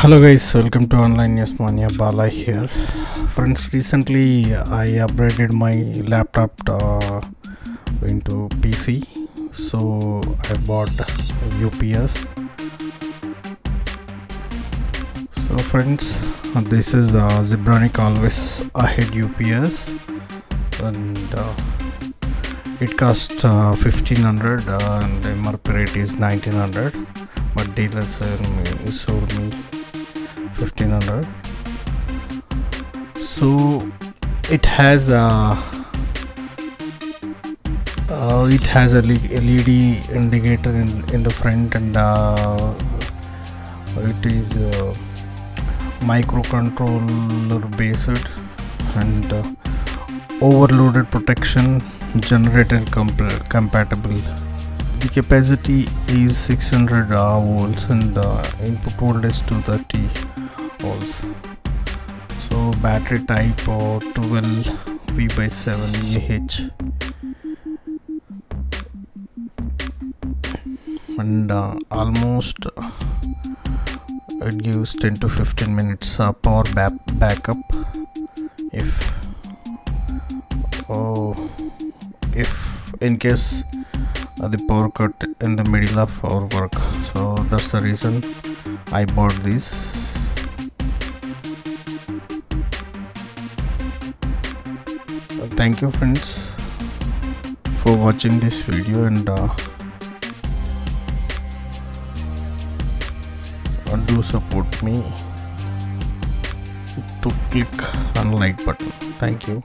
hello guys welcome to online news. Bala here. Friends recently i upgraded my laptop uh, into pc so i bought ups so friends this is uh, Zebronic always ahead ups and uh, it costs uh, 1500 uh, and mrp rate is 1900 but dealers sold me 1500 so it has a uh, it has a LED indicator in, in the front and uh, it is uh, microcontroller based and uh, overloaded protection generator comp- compatible. The capacity is 600 uh, volts and uh, input voltage is 230 volts. So battery type or 12 v by 7 ah and uh, almost it gives 10 to 15 minutes uh, power back backup if oh if in case uh, the power cut in the middle of our work. So that's the reason i bought this. Uh, thank you friends for watching this video and uh, do support me to click on like button. Thank you